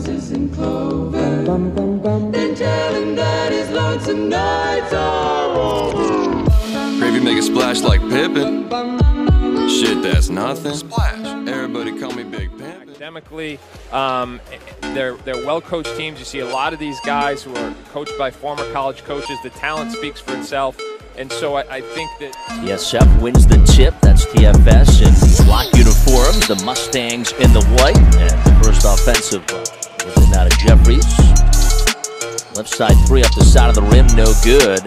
roses and clover. Bum, bum, bum. Then tell him that his lonesome nights are over. Gravy make a splash like Pippin. Shit, that's nothing. Splash. Everybody call me Big Pimpin'. Academically, um, they're they're well coached teams. You see a lot of these guys who are coached by former college coaches. The talent speaks for itself, and so I, I think that TSF wins the tip. That's TFS in black uniforms. The Mustangs in the white. And the first offensive in out of Jeffries. Left side three up the side of the rim. No good.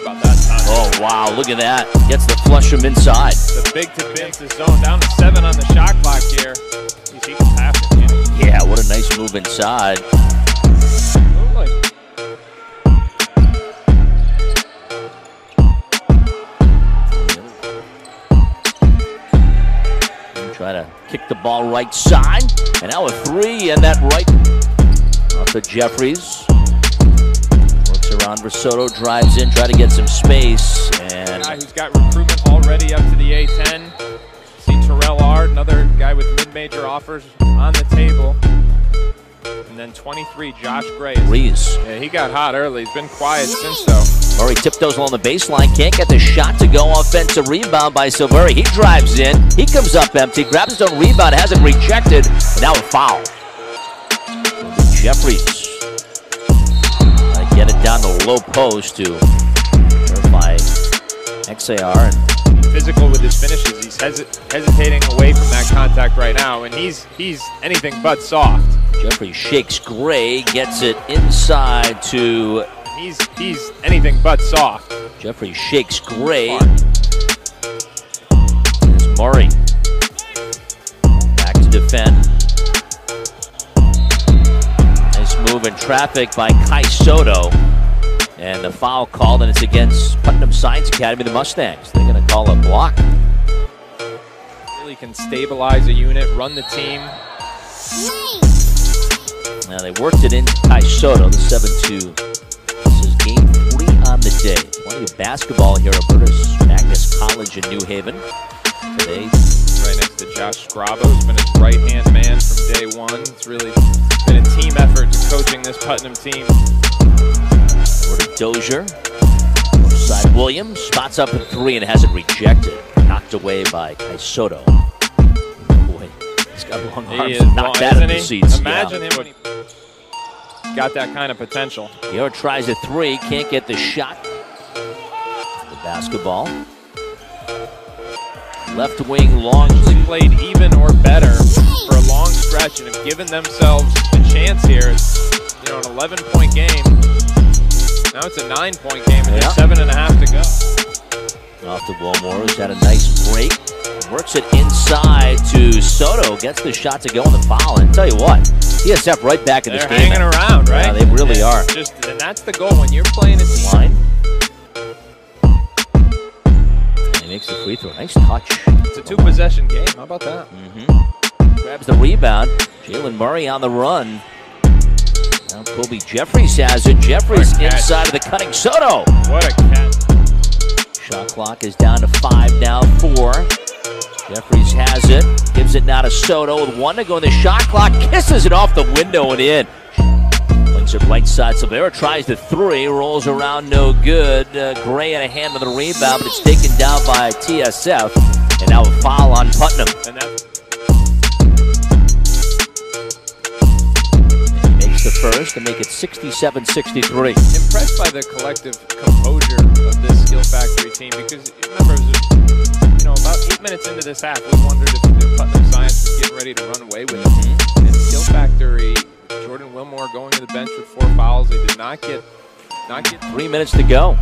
about that time. Oh, wow. Look at that. Gets the flush him inside. The big to tip into zone down to seven on the shot clock here. He's, he can pass it. can't he? Yeah, what a nice move inside. Kick the ball right side. And now a three, and that right off to Jeffries. Works around Risotto, drives in, try to get some space. And guy who's got recruitment already up to the A10. See Terrell Ard, another guy with mid-major offers on the table. And then 23, Josh Gray. Reese. Yeah, he got hot early. He's been quiet since though. Murray tiptoes along the baseline, can't get the shot to go. Offensive rebound by Silveri. He drives in, he comes up empty, grabs his own rebound, has it rejected, and now a foul. Jeffries. Trying to get it down the low post to verify XAR. And Physical with his finishes. He's hesi- hesitating away from that contact right now, and he's he's anything but soft. Jeffries shakes Gray, gets it inside to He's he's anything but soft. Jeffrey shakes Gray. There's Murray. Back to defend. Nice move in traffic by Kai Sotto. And the foul called, and it's against Putnam Science Academy, the Mustangs. They're going to call a block. Really can stabilize a unit, run the team. Now they worked it into Kai Sotto, the 7-2. On the day. Of basketball here at Albertus Magnus College in New Haven. Today, right next to Josh Scrabo, who's been his right-hand man from day one. It's really been a team effort to coaching this Putnam team. over to Dozier. Side Williams spots up at three and has it rejected. Knocked away by Sotto. Boy, he's got long He arms. is Knocked in isn't the seats. Imagine him when he got that kind of potential. Dior tries a three, can't get the shot. The basketball. Left wing long. Played even or better for a long stretch and have given themselves a chance here. It's you know an 11-point game. Now it's a nine-point game and there's seven and a half to go. Off to Wilmore, who's had a nice break. Works it inside to. Gets the shot to go on the foul. And tell you what, TSF right back in They're this game. hanging around, right? Yeah, they really And are. Just and that's the goal when you're playing a team. Line. And he makes the free throw. Nice touch. It's a two-possession game. How about that? Mm -hmm. Grabs the rebound. Jalen Murray on the run. Now Kobe Jeffries has it. Jeffries What a catch. inside of the cutting Sotto. What a catch. Shot clock is down to five now, four. Jeffries has it. Gives it now to Sotto with one to go in the shot clock. Kisses it off the window and in. Flings it right side. Silvera tries the three. Rolls around, no good. Uh, Gray had a hand on the rebound, but it's taken down by TSF. And now a foul on Putnam. And that he makes the first to make it 67-63. impressed by the collective composure of this Skill Factory team because remember, it was, know, about eight minutes into this half, we wondered if, if Putnam Science was getting ready to run away with it. Mm-hmm. And Skill Factory, Jordan Wilmore going to the bench with four fouls. They did not get, not get Three minutes to go.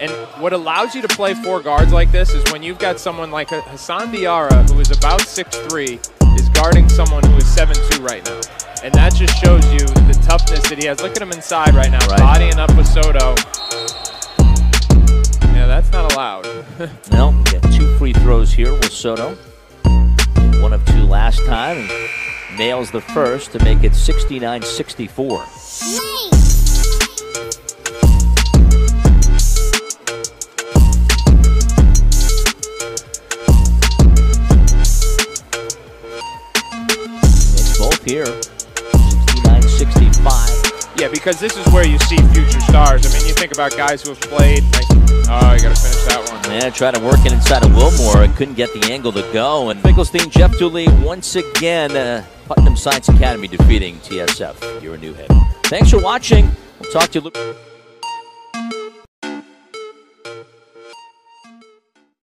And what allows you to play four guards like this is when you've got someone like Hassan Diarra, who is about 6'3", is guarding someone who is 7'2", right now. And that just shows you the toughness that he has. Look at him inside right now, Right. bodying up with Sotto. Yeah, that's not allowed. No, two free throws here with Sotto. One of two last time. Nails the first to make it 69-64. Makes both here. 65. Yeah, because this is where you see future stars. Think about guys who have played. Oh, you got to finish that one. Man, trying to work it inside of Wilmore. I couldn't get the angle to go. And Finkelstein, Jeff Dooley, once again, uh, Putnam Science Academy defeating TSF. You're a new head. Thanks for watching. We'll talk to you.